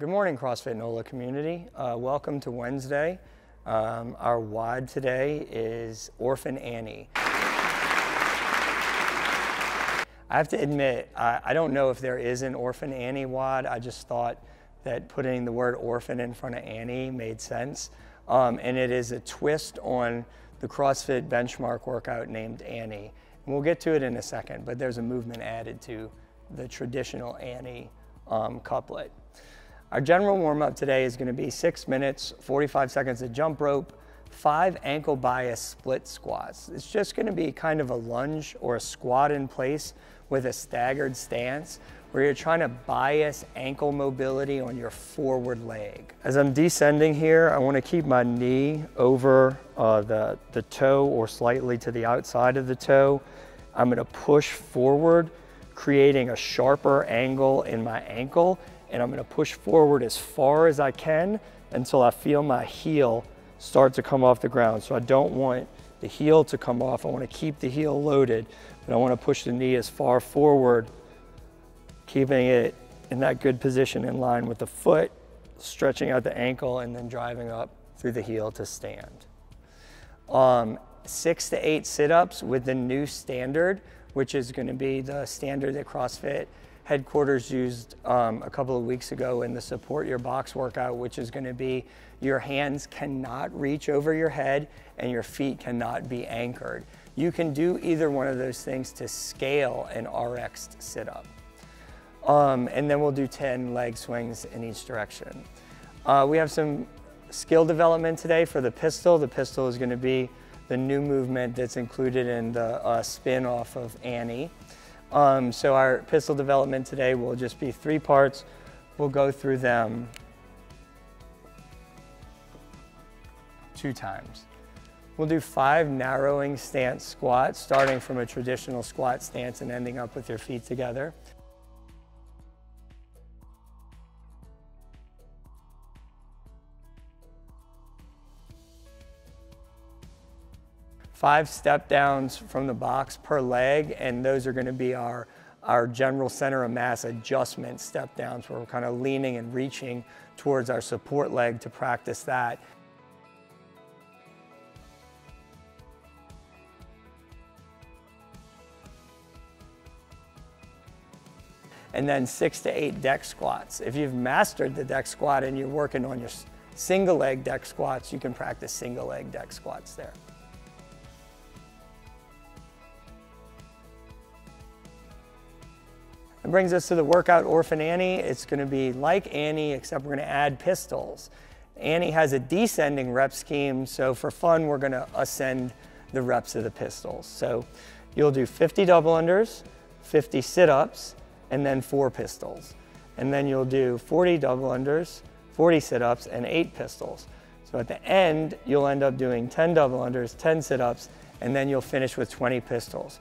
Good morning, CrossFit NOLA community. Uh, welcome to Wednesday. Um, our WOD today is Orphan Annie. I have to admit, I, I, don't know if there is an Orphan Annie WOD. I just thought that putting the word orphan in front of Annie made sense. Um, and it is a twist on the CrossFit benchmark workout named Annie. And we'll get to it in a second, but there's a movement added to the traditional Annie um, couplet. Our general warm up today is gonna be six minutes, 45 seconds of jump rope, five ankle bias split squats. It's just gonna be kind of a lunge or a squat in place with a staggered stance where you're trying to bias ankle mobility on your forward leg. As I'm descending here, I wanna keep my knee over uh, the, the toe or slightly to the outside of the toe. I'm gonna push forward, creating a sharper angle in my ankle and I'm gonna push forward as far as I can until I feel my heel start to come off the ground. So I don't want the heel to come off. I wanna keep the heel loaded, but I wanna push the knee as far forward, keeping it in that good position in line with the foot, stretching out the ankle and then driving up through the heel to stand. Um, six to eight sit-ups with the new standard, which is gonna be the standard that CrossFit headquarters used um, a couple of weeks ago in the support your box workout, which is gonna be your hands cannot reach over your head and your feet cannot be anchored. You can do either one of those things to scale an RX sit up. Um, and then we'll do 10 leg swings in each direction. Uh, we have some skill development today for the pistol. The pistol is gonna be the new movement that's included in the uh, spin off of Annie. Um, so our pistol development today will just be three parts. We'll go through them two times. We'll do five narrowing stance squats, starting from a traditional squat stance and ending up with your feet together. Five step downs from the box per leg, and those are gonna be our, our general center of mass adjustment step downs where we're kind of leaning and reaching towards our support leg to practice that. and then six to eight deck squats. If you've mastered the deck squat and you're working on your single leg deck squats, you can practice single leg deck squats there. That brings us to the workout Orphan Annie. It's gonna be like Annie, except we're gonna add pistols. Annie has a descending rep scheme, so for fun, we're gonna ascend the reps of the pistols. So you'll do 50 double unders, 50 sit-ups, and then four pistols. And then you'll do 40 double unders, 40 sit-ups, and eight pistols. So at the end, you'll end up doing 10 double unders, 10 sit-ups, and then you'll finish with 20 pistols.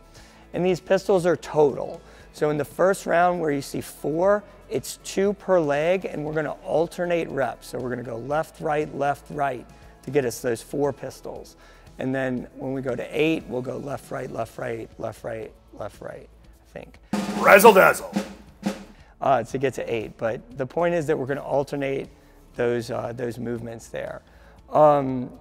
And these pistols are total. So in the first round where you see four, it's two per leg and we're gonna alternate reps. So we're gonna go left, right, left, right to get us those four pistols. And then when we go to eight, we'll go left, right, left, right, left, right, left, right, I think. Razzle dazzle. Uh, to get to eight. But the point is that we're gonna alternate those, uh, those movements there. Um,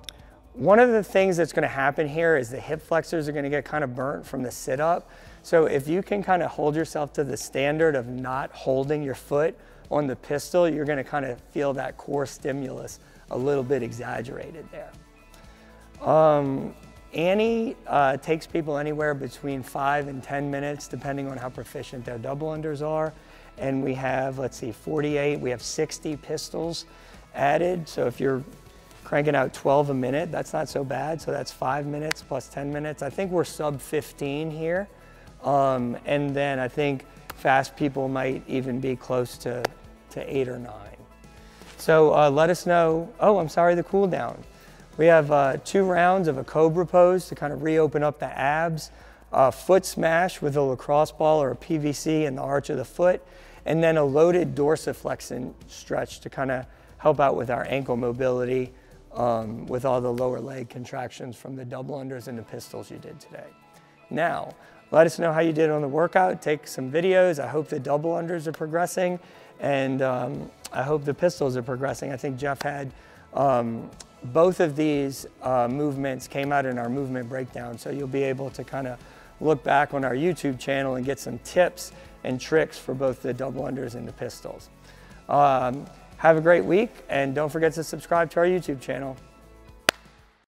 one of the things that's gonna happen here is the hip flexors are gonna get kind of burnt from the sit up. So if you can kind of hold yourself to the standard of not holding your foot on the pistol, you're gonna kind of feel that core stimulus a little bit exaggerated there. Um, Annie uh, takes people anywhere between five and 10 minutes, depending on how proficient their double unders are. And we have, let's see, 48, we have 60 pistols added. So if you're cranking out 12 a minute, that's not so bad. So that's five minutes plus 10 minutes. I think we're sub 15 here. Um, and then I think fast people might even be close to, to eight or nine. So uh, let us know, oh, I'm sorry, the cool down. We have uh, two rounds of a cobra pose to kind of reopen up the abs, a foot smash with a lacrosse ball or a PVC in the arch of the foot, and then a loaded dorsiflexion stretch to kind of help out with our ankle mobility um, with all the lower leg contractions from the double unders and the pistols you did today. Now, let us know how you did on the workout. Take some videos. I hope the double unders are progressing, and um, I hope the pistols are progressing. I think Jeff had um, both of these uh, movements came out in our movement breakdown, so you'll be able to kind of look back on our YouTube channel and get some tips and tricks for both the double unders and the pistols. Um, have a great week, and don't forget to subscribe to our YouTube channel.